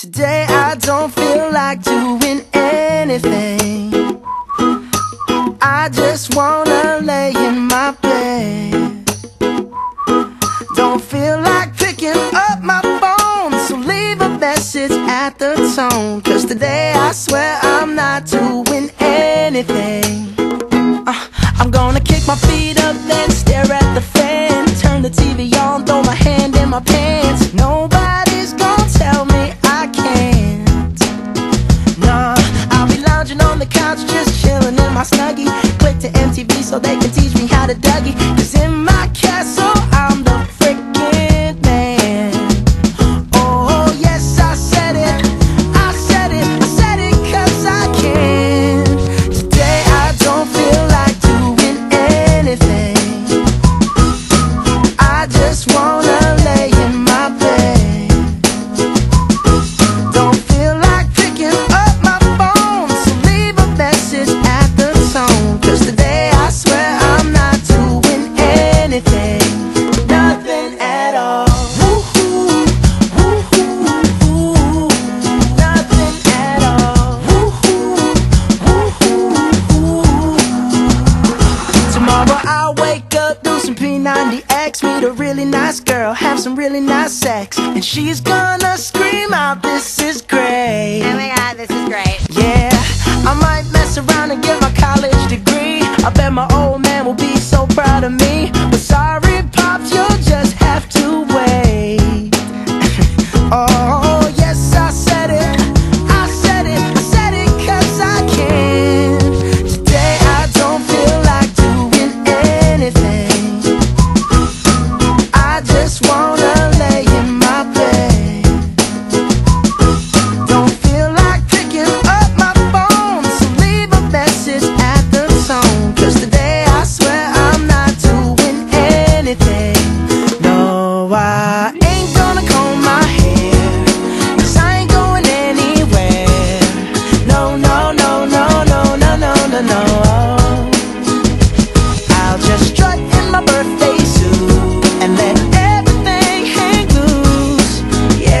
Today I don't feel like doing anything. I just wanna lay in my bed. Don't feel like picking up my phone, so leave a message at the tone. Cause today I swear I'm not doing anything. Uh, I'm gonna kick my feet up, then stare at the fan. Turn the TV on, throw my hand in my pants. Nobody's on the couch, just chilling in my snuggie. Click to MTV so they can teach me how to Dougie. Cause in my castle, up, do some P90X, meet a really nice girl, have some really nice sex, and she's gonna scream out,